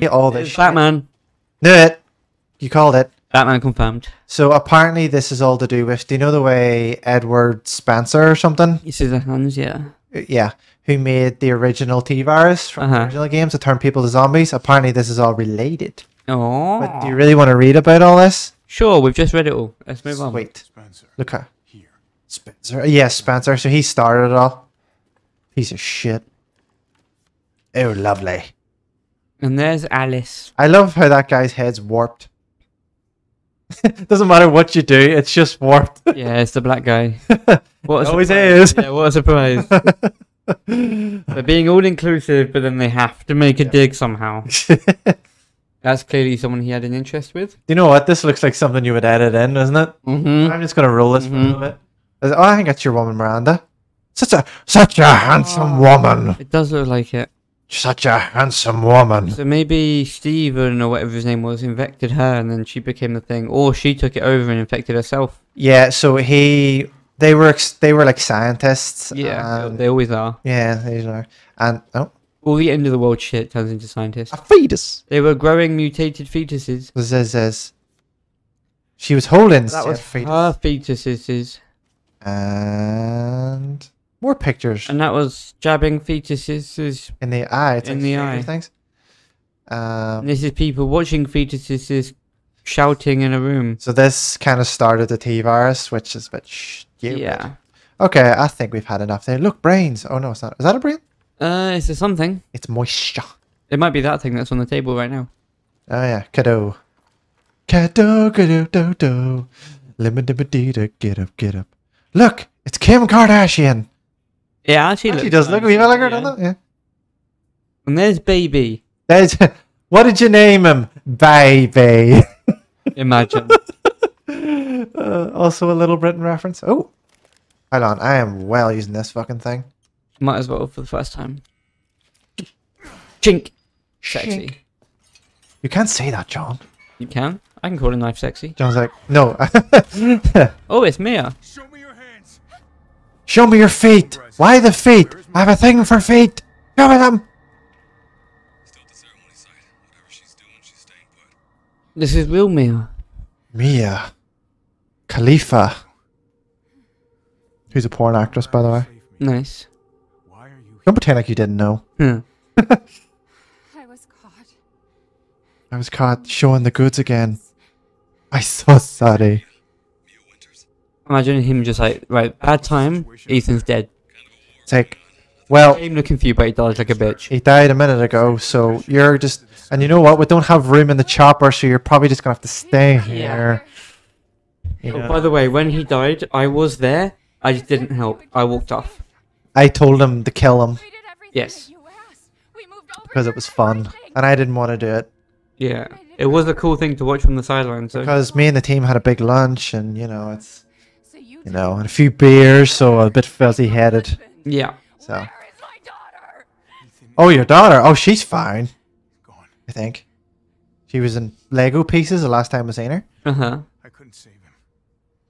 hate all this shit. Batman. Knew it. You called it. Batman confirmed. So apparently this is all to do with. Do you know the way Edward Spencer or something? He says hands, yeah. Uh, Yeah, who made the original T virus from Uh-huh. original games to turn people to zombies? Apparently this is all related. Oh. But do you really want to read about all this? Sure, we've just read it all. Let's move on. Wait, Spencer, look at here. Spencer. Yes, Spencer. So he started it all. Piece of shit. Oh, lovely. And there's Alice. I love how that guy's head's warped. Doesn't matter what you do, it's just warped. Yeah, it's the black guy. What Always surprise. is. Yeah, what a surprise. They're being all inclusive, but then they have to make a dig somehow. That's clearly someone he had an interest with. you know what? This looks like something you would edit in, isn't it? Mm-hmm. I'm just gonna roll this for a little bit. Oh, I think that's your woman, Miranda. Such a such a handsome woman. It does look like it. Such a handsome woman. So maybe Steven or whatever his name was infected her, and then she became the thing, or she took it over and infected herself. Yeah. So he, they were, ex- they were like scientists. Yeah, and- they always are. yeah, they are. And oh, All the end of the world shit turns into scientists. a fetus. They were growing mutated fetuses. This is, is she was holding That was fetus. her fetuses, and more pictures and that was jabbing fetuses. in the eye. It's in like the eye. Things. Um, this is people watching fetuses shouting in a room. so this kind of started the T virus, which is a bit stupid. Yeah. Okay, I think we've had enough there. Look, brains. Oh no, it's not. Is that a brain? Uh, is there something? It's moisture. It might be that thing that's on the table right now. Oh yeah, Cadou. Cadou, kado, do, do. Limidibidida, get up, get up. Look, it's Kim Kardashian. Yeah, actually, She looks does look a nice, wee bit like her, yeah. doesn't it? Yeah. And there's baby. There's, what did you name him? Baby. Imagine. uh, also a Little Britain reference. Oh, hold on. I am well using this fucking thing. Might as well for the first time. Chink. Sexy. Chink. You can't say that, John. You can. I can call a knife sexy. John's like, no. Oh, it's Mia. Show me your hands. Show me your feet. Why the feet? I have a thing for feet. Show me them. Still at the ceremony site. Whatever she's doing, she's staying put. This is real Mia. Mia. Khalifa. Who's a porn actress, by the way. Nice. Why are you Don't pretend like you didn't know. Hmm. I was caught. I was caught showing the goods again. I'm so sorry. Mia Winters. Imagine him just like, right, bad time. Ethan's dead. It's like, well, I'm looking for you, but he dies like a bitch. he died a minute ago, so you're just. And you know what? We don't have room in the chopper, so you're probably just gonna have to stay here. You Oh, by the way, when he died, I was there. I just didn't help. I walked off. I told him to kill him We did everything Yes. that you asked. We moved over because it was fun, and I didn't want to do it Yeah. It was a cool thing to watch from the sidelines. So. because me and the team had a big lunch, and you know it's So you, you know and a few beers, so a bit fuzzy headed. Yeah. So, Where is my daughter? Ethan oh, your daughter? Oh, she's fine. gone. I think she was in Lego pieces the last time I seen her. Uh huh. I couldn't save him.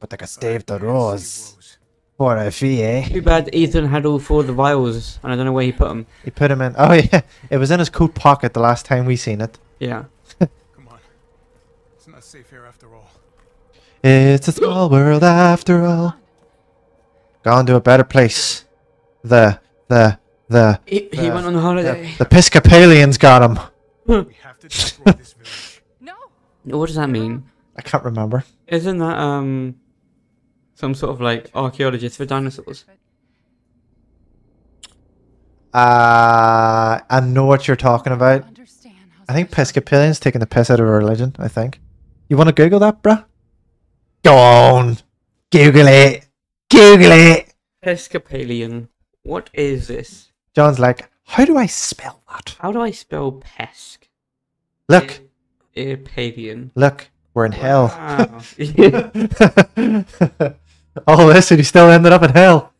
But they could But save the rose Rose. for a fee, eh? Too bad Ethan had all four of the vials, and I don't know where he put them. He put them in. Oh yeah, it was in his coat pocket the last time we seen it. Yeah. Come on. It's not safe here after all. It's a small world after all. Gone to a better place. The the the He, he Uh, went on holiday. the Episcopalians got him. We have to destroy this village. No. What does that mean? I can't remember. Isn't that um some sort of like archaeologist for dinosaurs? Uh, I know what you're talking about. Understand how I think special- Episcopalians taking the piss out of religion. I think. You want to Google that, bruh? Go on, Google it. Google it. Episcopalian. What is this? John's like, how do I spell that? How do I spell pesk? Look, Epalian. look, we're in hell. Wow. All this, and he still ended up in hell.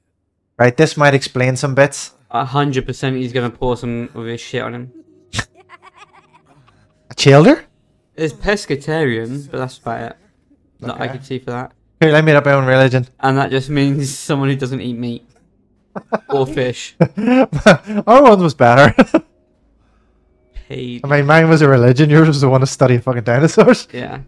Right, this might explain some bits. A hundred percent he's gonna pour some of his shit on him. A childer? It's pescatarian, but that's about it. That I Okay. can see for that. Here, let me made up my own religion. And that just means someone who doesn't eat meat. or fish. Our one was better. paid. I mean, mine was a religion. Yours was the one to study fucking dinosaurs. Yeah.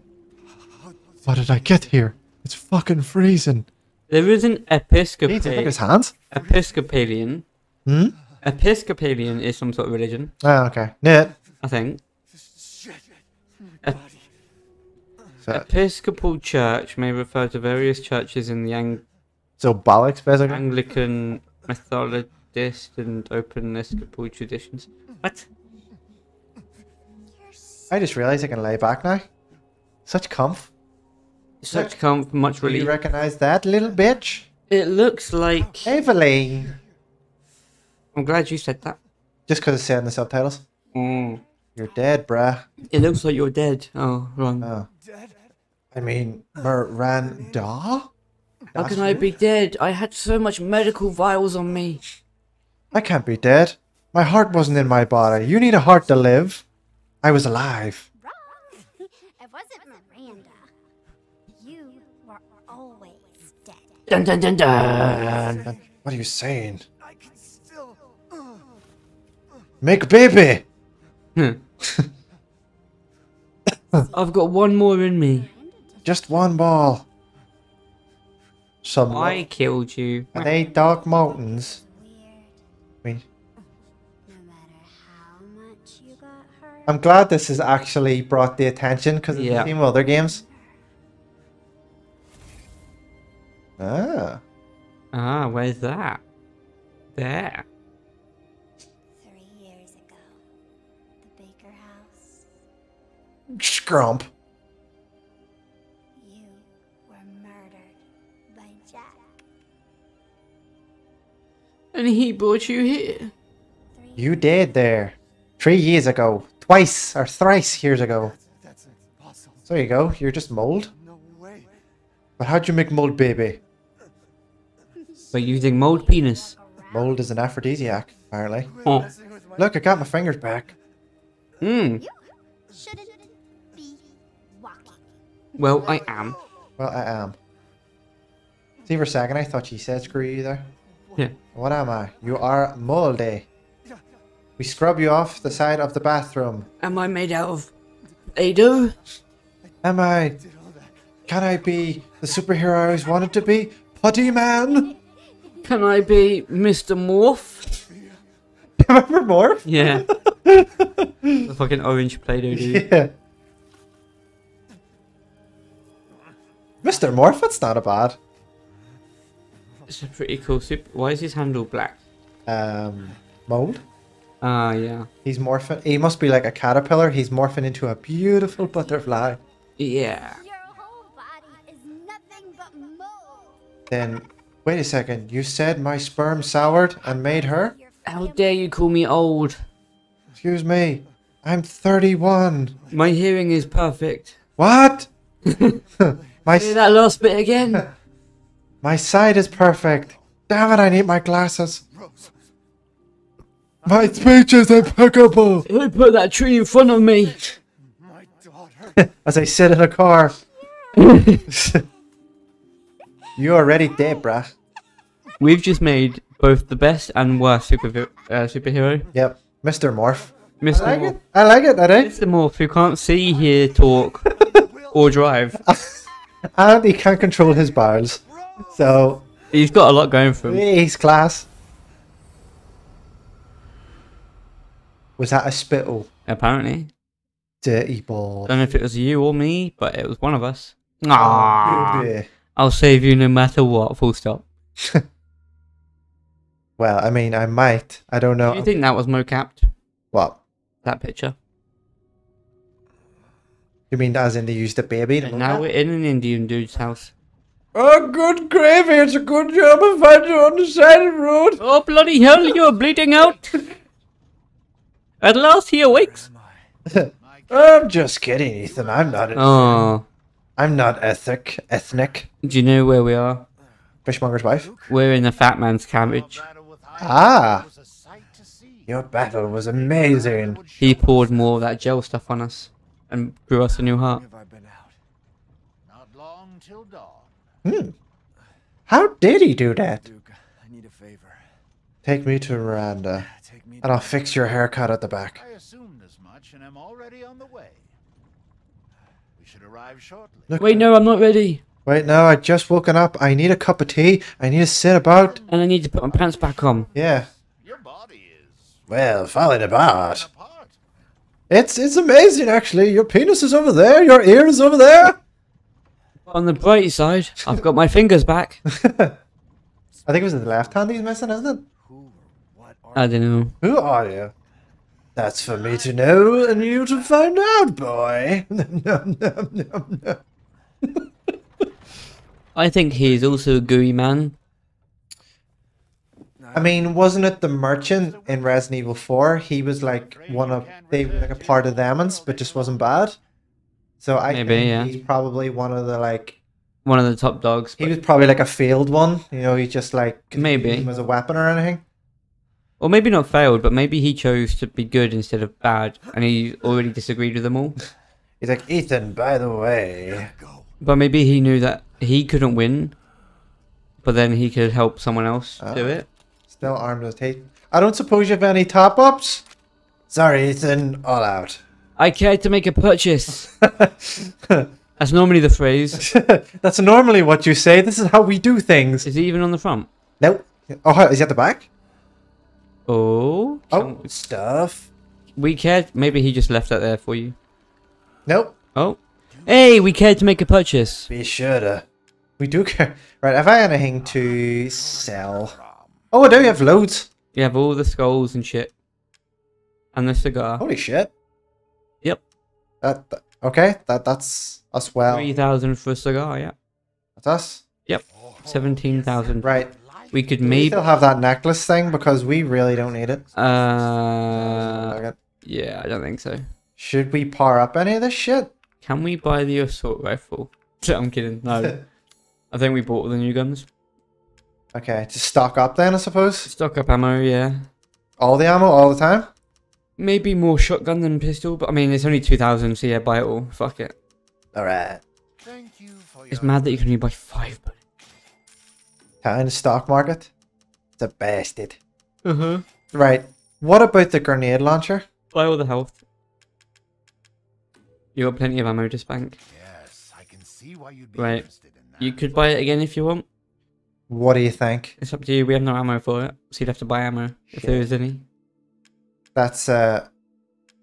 What did I get here? It's fucking freezing. There is an Jeez, Episcopalian. his hands. Episcopalian. Hmm? Episcopalian is some sort of religion, Oh, okay. Yeah. I think. So, Episcopal Church may refer to various churches in the Ang- so bollocks, basically. Anglican, Methodist, and Open Episcopal traditions. What? I just realized I can lay back now. Such comf. Such comfort, much relief. Do you recognize that little bitch? It looks like. Eveline. I'm glad you said that. Just because it's saying the subtitles. Mm. You're dead, bruh. It looks like you're dead. Oh, wrong. Oh. I mean, Miranda? How That's can I be dead? I had so much medical vials on me. I can't be dead. My heart wasn't in my body. You need a heart to live. I was alive. Wrong. it wasn't Miranda. You were always dead. Dun dun dun dun. What are you saying? I can still. Make baby! Hmm. I've got one more in me. Just one ball. Some. I killed you. Are they dark mountains? Weird. I mean, No matter how much you got hurt. I'm glad this has actually brought the attention because it's Yeah. the same with other games. Ah. Ah, where's that? There. Three years ago, the Baker House, Scrump. Jack. And he brought you here. You did there. Three years ago. Twice or thrice years ago. That's impossible. So there you go. You're just mold. No way. But how'd you make mold baby? By using mold penis. Mold is an aphrodisiac, apparently. Oh. Messing with my Look, I got my fingers back. Hmm. You shouldn't be walking. Well, I am. Well, I am. See, for a second, I thought she said screw you there. Yeah. What am I? You are moldy. We scrub you off the side of the bathroom. Am I made out of Ado? Am I? did all that. Can I be the superhero I always wanted to be? Putty Man? Can I be Mr. Morph? Remember Morph? Yeah. the fucking orange Play-Doh dude. Yeah. Mr. Morph, that's not a bad. It's a pretty cool super. Why is his handle black? Um, mold. Ah, yeah. He's morphing. He must be like a caterpillar. He's morphing into a beautiful butterfly. Yeah. Your whole body is nothing but mold. Then, wait a second. You said my sperm soured and made her? How dare you call me old? Excuse me. I'm 31. My hearing is perfect. What? my Say that last bit again. my sight is perfect. Damn it! I need my glasses. My speech is impeccable. Who put that tree in front of me? My daughter. As I sit in a car. You're already dead, bruh. We've just made both the best and worst super uh, superhero. Yep, Mr. Morph. Mr. I like Morph. it. I like it. I do. Mr. Morph, who can't see, hear, talk, or drive. And he can't control his bowels. So He's got a lot going for him. he's class. Was that a spittle? Apparently. Dirty ball. Don't know if it was you or me, but it was one of us. Ah, Baby. I'll save you no matter what. Full stop. Well, I mean, I might. I don't know. Do you think that was mocapped? what? That picture. You mean as in they used a baby? And now we're in an Indian dude's house. Oh, good gravy! It's a good job I found you on the side of the road. Oh bloody hell! You're bleeding out. At last he awakes. I'm just kidding, Ethan. I'm not. Oh, I'm not ethnic. Ethnic. do you know where we are? Fishmonger's wife. We're in the fat man's cabbage. Ah. Your battle was amazing. He poured more of that gel stuff on us and grew us a new heart. Have I been out? Not long till dawn. Hmm. How did he do that? Duke, I need a favor. Take me to Miranda, Take me and I'll fix your haircut at the back. I assumed as much. and I'm already on the way. We should arrive shortly. Look, Wait, no, I'm not ready. Wait, no, I just woken up. I need a cup of tea. I need to sit about. And I need to put my pants back on. Yeah. Your body is Well, falling apart. apart. It's it's amazing, actually. Your penis is over there. Your ear is over there. On the bright side, I've got my fingers back. I think it was the left hand he's missing, isn't it? Who or what are I don't know. Who are you? That's for me to know and you to find out, boy. Nom, nom, nom, nom. I think he's also a gooey man. I mean, wasn't it the merchant in Resident Evil 4? He was like one of they were like a part of demons, but just wasn't bad. So I Maybe, think yeah. he's probably one of the like One of the top dogs. he was probably like a failed one. You know, he just like Maybe. use him as a weapon or anything. Or maybe not failed, but maybe he chose to be good instead of bad, and he already disagreed with them all. He's like Ethan. By the way, go? But maybe he knew that he couldn't win, but then he could help someone else do Ah. it. still armed with teeth. I don't suppose you have any top ups. Sorry, Ethan. All out. I care to make a purchase. That's normally the phrase. That's normally what you say. This is how we do things. Is it even on the front? No. Oh, is he at the back? Oh, Oh, stuff. we cared. Maybe he just left that there for you. Nope. Oh, hey, we cared to make a purchase. Be sure to. We do care. Right, have I anything to sell? Oh, I do. You have loads. You have all the skulls and shit, and the cigar. Holy shit. That, that- okay. That that's us. Well, three thousand for a cigar. Yeah, that's us. yep, seventeen thousand. Right. We could Do we maybe. still have that necklace thing because we really don't need it. Uh, yeah, I don't think so. Should we power up any of this shit? Can we buy the assault rifle? I'm kidding. No, I think we bought all the new guns. Okay, to stock up then, I suppose. Stock up ammo, yeah. All the ammo, all the time. Maybe more shotgun than pistol, but I mean, it's only 2,000, so yeah, buy it all. Fuck it. All right. Thank you for It's mad that you can only buy five bullets. Kind of stock market. It's a bastard. Uh huh. Right. What about the grenade launcher? Buy all the health. You got plenty of ammo to spank. Yes, I can see why you'd be Right. interested in that. You could buy it again if you want. What do you think? It's up to you. We have no ammo for it, so you'd have to buy ammo if there is any. That's uh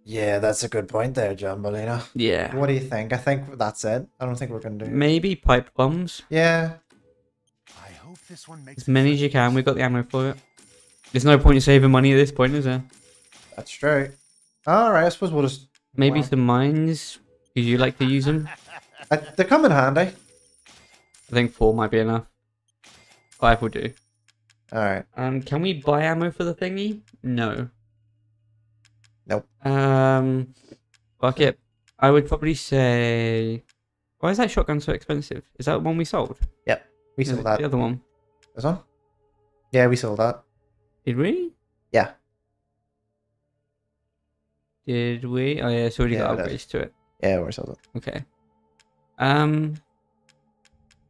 yeah, that's a good point there, John Molina. Yeah. What do you think? I think that's it. I don't think we're gonna do Maybe pipe bombs. Yeah. I hope this one makes As many as you can. We've got the ammo for it. There's no point in saving money at this point, is there? That's true. Alright, I suppose we'll just Maybe Wow. some mines. Because you like to use them. I, they come in handy. I think four might be enough. Five will do. Alright. Um, can we buy ammo for the thingy? No. Nope. Um, fuck it. I would probably say. Why is that shotgun so expensive? Is that the one we sold? Yep. We sold that. The other one. This one? Yeah, we sold that. Did we? Yeah. Did we? Oh yeah, it's already Yeah, got upgrades to it. Yeah, we sold it. Okay. Um,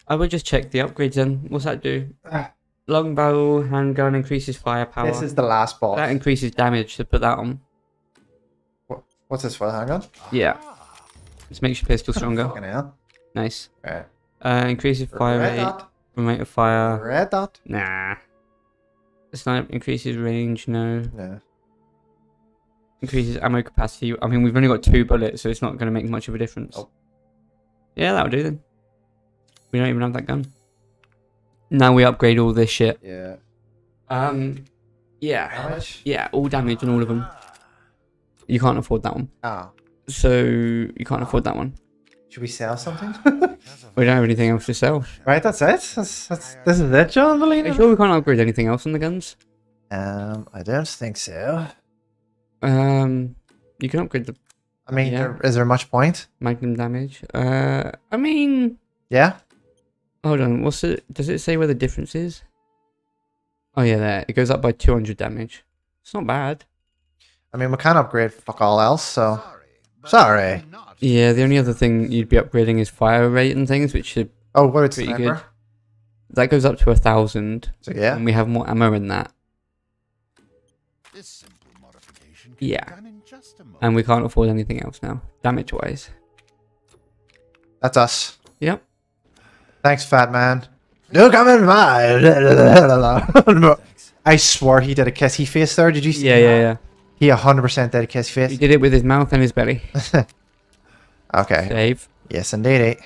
I would just check the upgrades then. What's that do? Long barrel handgun increases firepower. This is the last boss. That increases damage to put that on. What's this for Hang on. Yeah. Just makes your pistol stronger. Fucking hell. nice. Right. Uh, increases fire Red rate, dot. rate of fire. Red dot. Nah. Snipe increases range. No. No. Increases ammo capacity. I mean, we've only got two bullets, so it's not going to make much of a difference. Oh. Yeah, that'll do then. We don't even have that gun. Now we upgrade all this shit. Yeah. Um, yeah, Damage? yeah, all damage on all of them. You can't afford that one, Ah. so you can't afford that one. Should we sell something? We don't have anything else to sell. right, that's it. That's, that's, this is it, John Are you sure we can't upgrade anything else on the guns? Um, I don't think so. Um, you can upgrade the I mean, Yeah. there, is there much point? magnum damage. Uh, I mean, Yeah. hold on. What's it? Does it say where the difference is? Oh yeah, there. It goes up by 200 damage. It's not bad. I mean, we can't upgrade fuck all else, so. Sorry. but Sorry. I'm Not. Yeah, the only other thing you'd be upgrading is fire rate and things, which should, Oh, what about Pretty sniper? good. that goes up to a thousand, So yeah. and we have more ammo in that. This simple modification be Yeah. done in just a moment. And we can't afford anything else now, damage wise. That's us. Yep. Thanks, fat man. Look, I'm in my. I swore he did a kissy face there. Did you see? Yeah, yeah, yeah. He 100% did a kiss He did it with his mouth and his belly. Okay. Save. Yes, indeed.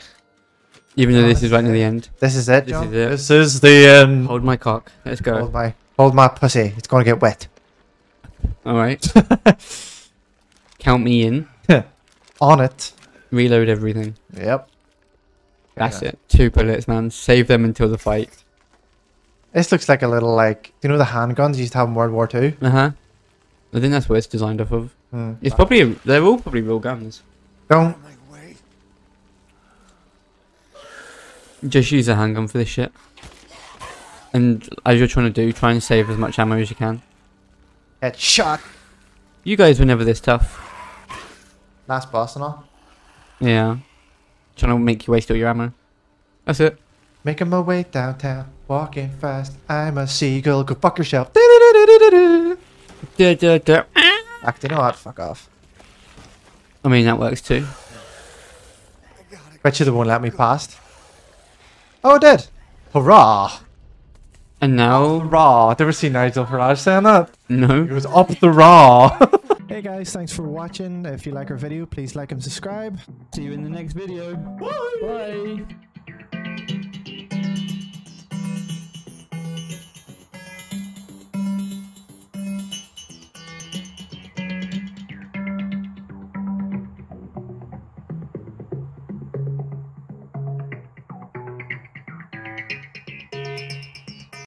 Even though this is right near the end. This is it. This is it. This is the end. Hold my cock. Let's go. Hold my, hold my pussy. It's gonna get wet. Alright. Count me in. On it. Reload everything. Yep. That's it. Two bullets, man. Save them until the fight. This looks like a little like. You know the handguns you used to have in World War Two? Uh huh. I think that's what it's designed off of. Hmm. It's probably they're all probably real guns. Don't. Just use a handgun for this shit. And as you're trying to do, try and save as much ammo as you can. Get shot. You guys were never this tough. Last boss and all. Yeah. Trying to make you waste all your ammo. That's it. Making my way downtown, walking fast. I'm a seagull. Go fuck yourself. Duh, duh, duh. Actually, you know what? Fuck off. I mean, that works too. Bet you they won't let me past. Oh, it did. Hurrah! And now, Hurrah! Never seen Nigel Farage saying that. No. It was up the raw. hey guys, thanks for watching. If you like our video, please like and subscribe. See you in the next video. Bye.